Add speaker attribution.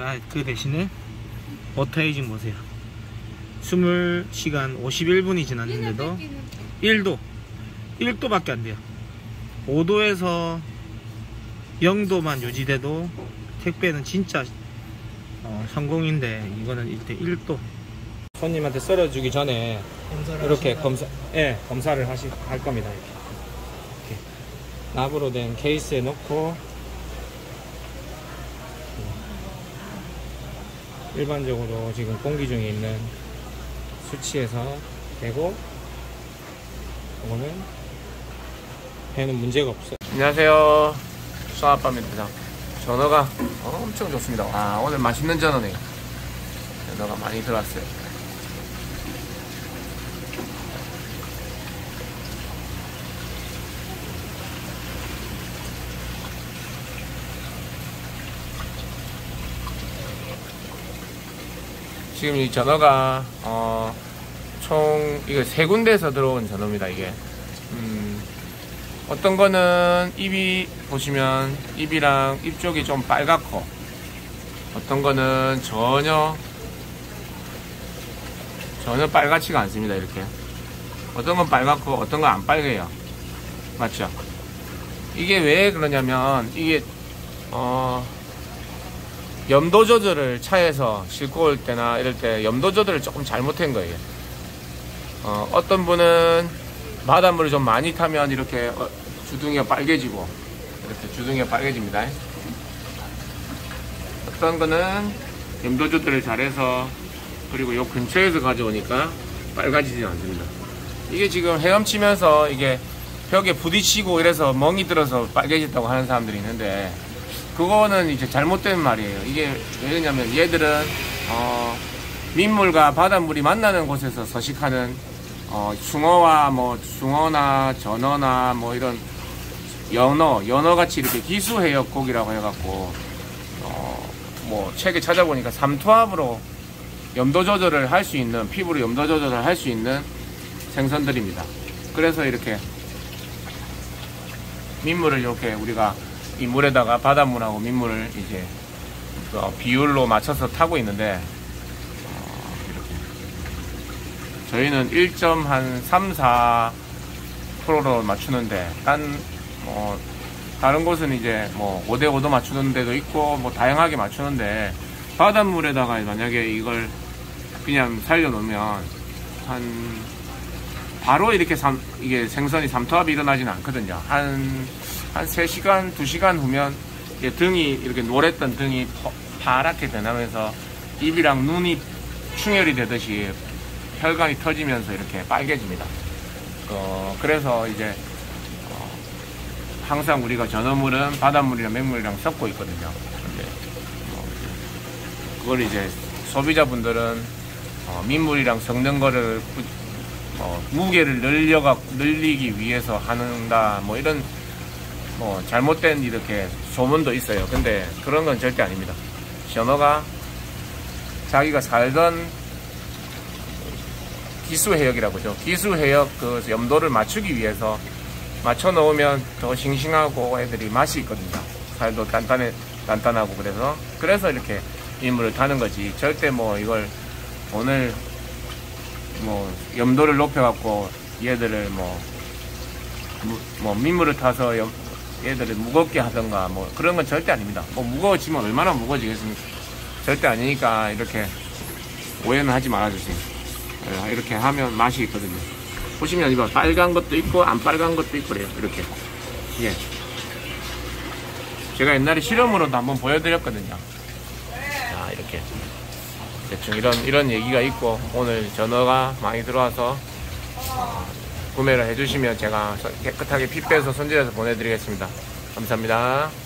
Speaker 1: 아, 그 대신에 water aging 보세요. 20시간 51분이 지났는데도 1도 1도밖에 안 돼요. 5도에서 0도만 유지돼도 택배는 진짜 어, 성공인데 이거는 일대 1도. 손님한테 썰어주기 전에 이렇게 검사 예 검사를 하시 할 겁니다. 이렇게, 이렇게. 납으로 된 케이스에 넣고 일반적으로 지금 공기 중에 있는 수치에서 되고 이거는 배는 문제가 없어요. 안녕하세요. 수아빠입니다. 전어가 엄청 좋습니다. 와 오늘 맛있는 전어네요. 전어가 많이 들어왔어요 지금 이 전어가 어, 총 이거 세 군데에서 들어온 전어입니다 이게. 음, 어떤 거는 입이 보시면 입이랑 입 쪽이 좀 빨갛고 어떤 거는 전혀 전혀 빨갛지가 않습니다 이렇게. 어떤 건 빨갛고 어떤 건 안 빨개요. 맞죠? 이게 왜 그러냐면 이게 어 염도 조절을 차에서 싣고 올 때나 이럴 때 염도 조절을 조금 잘못한 거예요. 어, 어떤 분은 바닷물을 좀 많이 타면 이렇게 어, 주둥이가 빨개지고 이렇게 주둥이가 빨개집니다. 어떤 거는 염도 조절을 잘해서 그리고 요 근처에서 가져오니까 빨가지지 않습니다. 이게 지금 헤엄치면서 이게 벽에 부딪히고 이래서 멍이 들어서 빨개졌다고 하는 사람들이 있는데 그거는 이제 잘못된 말이에요. 이게 왜냐면 얘들은 어, 민물과 바닷물이 만나는 곳에서 서식하는 어, 숭어와 뭐 숭어나 전어나 뭐 이런 연어, 연어 같이 이렇게 기수해역고기라고 해갖고 어, 뭐 책에 찾아보니까 삼투압으로 염도 조절을 할 수 있는 피부로 염도 조절을 할 수 있는 생선들입니다. 그래서 이렇게 민물을 이렇게 우리가 이 물에다가 바닷물하고 민물을 이제 어, 비율로 맞춰서 타고 있는데 어, 저희는 1.3, 4%로 맞추는데 딴뭐 다른 곳은 이제 뭐 5대 5도 맞추는 데도 있고 뭐 다양하게 맞추는데 바닷물에다가 만약에 이걸 그냥 살려 놓으면 한 바로 이렇게 삼, 이게 생선이 삼투압이 일어나지는 않거든요. 한, 한 3시간, 2시간 후면 등이 이렇게 노랬던 등이 파랗게 변하면서 입이랑 눈이 충혈이 되듯이 혈관이 터지면서 이렇게 빨개집니다. 어, 그래서 이제 어, 항상 우리가 전어물은 바닷물이랑 맹물이랑 섞고 있거든요. 근데 어, 그걸 이제 소비자분들은 어, 민물이랑 섞는 거를 어, 무게를 늘려가 늘리기 위해서 하는다. 뭐 이런 뭐 잘못된 이렇게 소문도 있어요. 근데 그런 건 절대 아닙니다. 셔너가 자기가 살던 기수 해역이라고 하죠 기수 해역 그 염도를 맞추기 위해서 맞춰 놓으면 더 싱싱하고 애들이 맛이 있거든요. 살도 단단해 단단하고 그래서 그래서 이렇게 인물을 타는 거지. 절대 뭐 이걸 오늘 뭐 염도를 높여갖고 얘들을 뭐, 무, 뭐 민물을 타서 염, 얘들을 무겁게 하던가 뭐 그런 건 절대 아닙니다. 뭐 무거워지면 얼마나 무거워지겠습니까? 절대 아니니까 이렇게 오해는 하지 말아주세요. 예, 이렇게 하면 맛이 있거든요. 보시면 이거 빨간 것도 있고 안 빨간 것도 있고 그래요. 이렇게. 예. 제가 옛날에 실험으로도 한번 보여드렸거든요. 자, 이렇게. 대충 이런 이런 얘기가 있고 오늘 전어가 많이 들어와서 어, 구매를 해주시면 제가 깨끗하게 피 빼서 손질해서 보내드리겠습니다. 감사합니다.